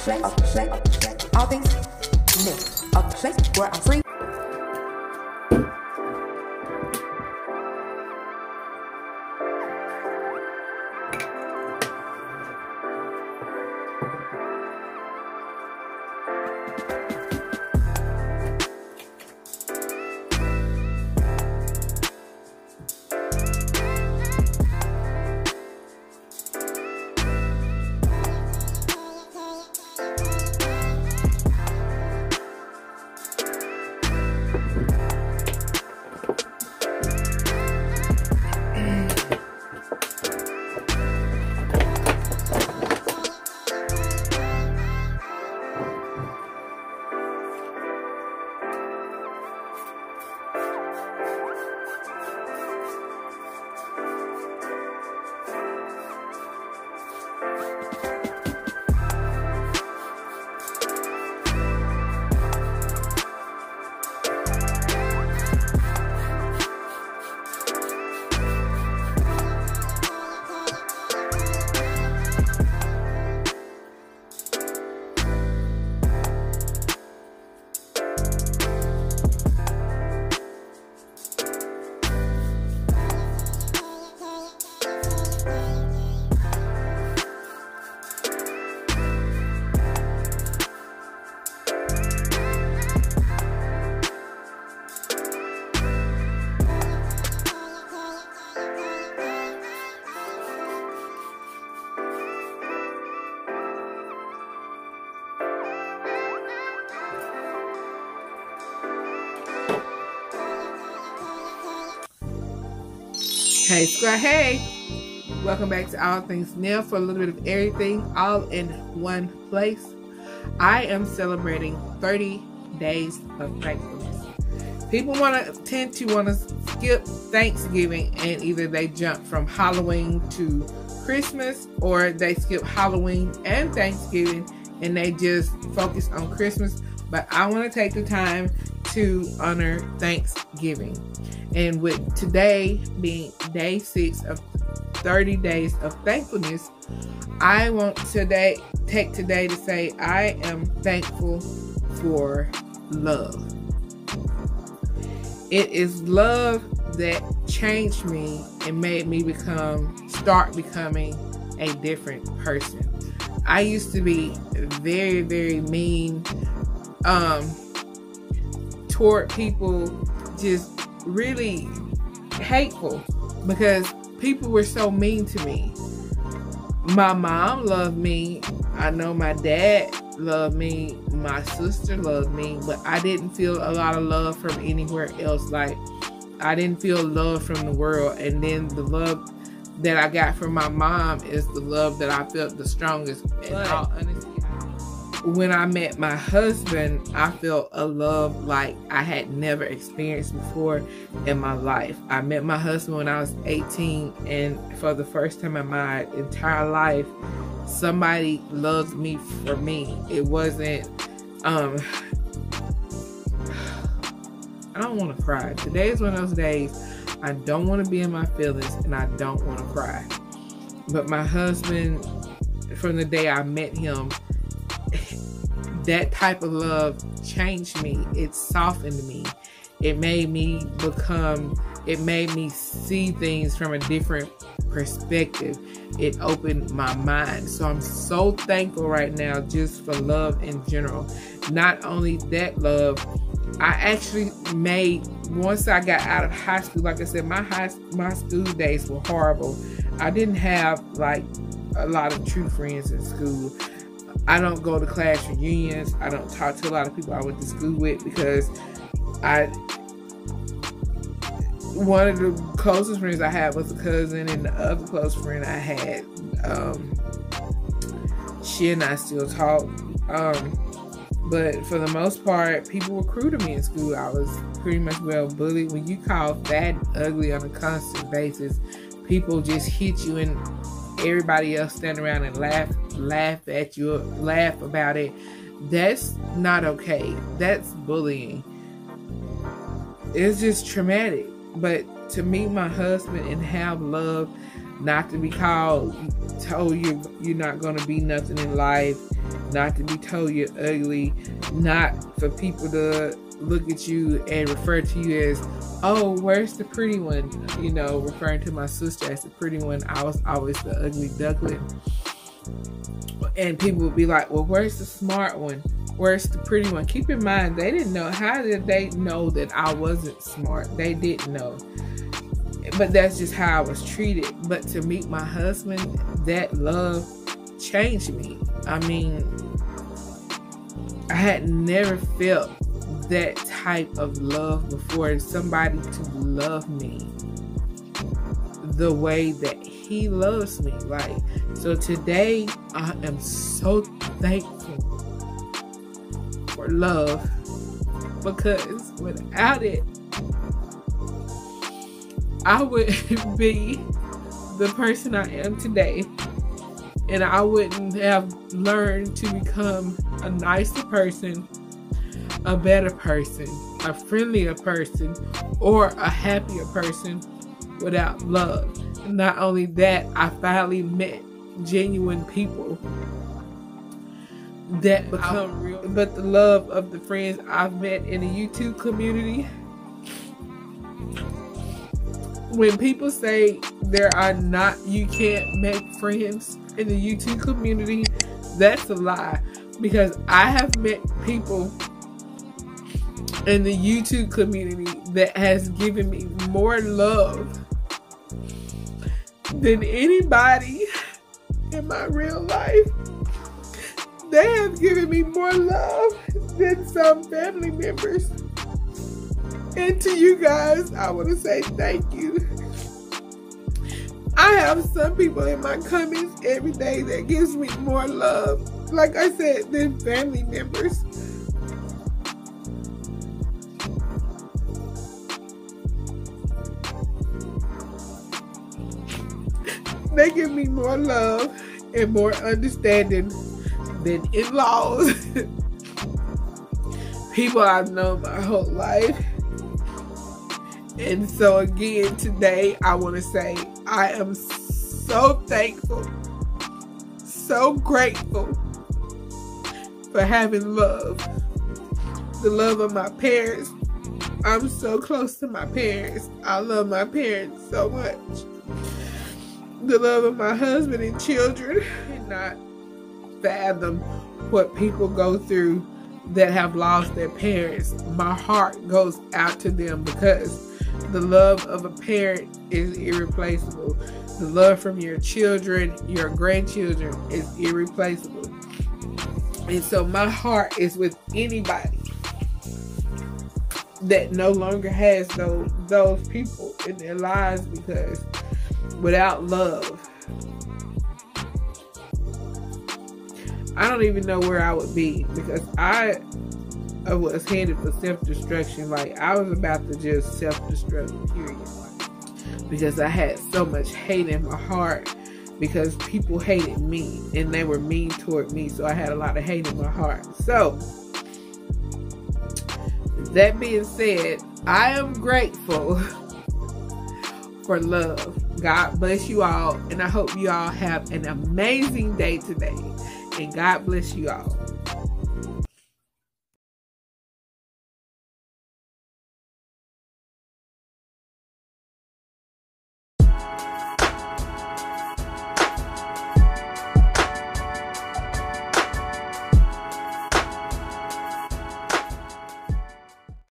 place, a place, all things Nele. A place where I'm free. Hey, Square, hey! Welcome back to All Things Nele for a little bit of everything, all in one place. I am celebrating 30 days of thankfulness. People want to tend to want to skip Thanksgiving and either they jump from Halloween to Christmas or they skip Halloween and Thanksgiving and they just focus on Christmas. But I want to take the time to honor Thanksgiving. And with today being day six of 30 days of thankfulness, I want today take today to say I am thankful for love. It is love that changed me and made me become start becoming a different person. I used to be very, very mean um toward people just really hateful because people were so mean to me. My mom loved me. I know my dad loved me. My sister loved me, but I didn't feel a lot of love from anywhere else. Like, I didn't feel love from the world. And then the love that I got from my mom is the love that I felt the strongest. Honesty, when I met my husband, I felt a love like I had never experienced before in my life. I met my husband when I was 18, and for the first time in my entire life, somebody loved me for me. It wasn't, um, I don't want to cry. Today is one of those days I don't want to be in my feelings and I don't want to cry. But my husband, from the day I met him, that type of love changed me. It softened me. It made me become, it made me see things from a different perspective. It opened my mind. So I'm so thankful right now just for love in general. Not only that love, I actually made once I got out of high school, like I said, my high my school days were horrible. I didn't have like a lot of true friends in school. I don't go to class reunions. I don't talk to a lot of people I went to school with because I one of the closest friends I had was a cousin, and the other close friend I had, um, she and I still talk. Um, but for the most part, people were cruel to me in school. I was pretty much well bullied. When you call fat ugly on a constant basis, people just hit you and everybody else stand around and laugh laugh at you laugh about it that's not okay that's bullying it's just traumatic but to meet my husband and have love not to be called told you you're not gonna be nothing in life, not to be told you're ugly, not for people to look at you and refer to you as, oh, where's the pretty one? You know, referring to my sister as the pretty one. I was always the ugly duckling. And people would be like, well, where's the smart one? Where's the pretty one? Keep in mind, they didn't know. How did they know that I wasn't smart? They didn't know. But that's just how I was treated. But to meet my husband, that love changed me. I mean, I had never felt that type of love before somebody to love me the way that he loves me like so today i am so thankful for love because without it i wouldn't be the person i am today. And i wouldn't have learned to become a nicer person a better person, a friendlier person, or a happier person without love. Not only that, I finally met genuine people that become real. But the love of the friends I've met in the YouTube community. When people say there are not, you can't make friends in the YouTube community, that's a lie. Because I have met people in the YouTube community that has given me more love than anybody in my real life. They have given me more love than some family members. And to you guys, I want to say thank you. I have some people in my comments every day that gives me more love, like I said, than family members. They give me more love and more understanding than in laws. People I've known my whole life. And so, again, today I want to say I am so thankful, so grateful for having love. The love of my parents. I'm so close to my parents. I love my parents so much the love of my husband and children cannot fathom what people go through that have lost their parents. My heart goes out to them because the love of a parent is irreplaceable. The love from your children, your grandchildren is irreplaceable. And so my heart is with anybody that no longer has those those people in their lives because without love, I don't even know where I would be because I was headed for self destruction. Like, I was about to just self destruct, period. Because I had so much hate in my heart because people hated me and they were mean toward me. So I had a lot of hate in my heart. So, that being said, I am grateful for love. God bless you all, and I hope you all have an amazing day today. And God bless you all.